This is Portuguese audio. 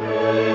Música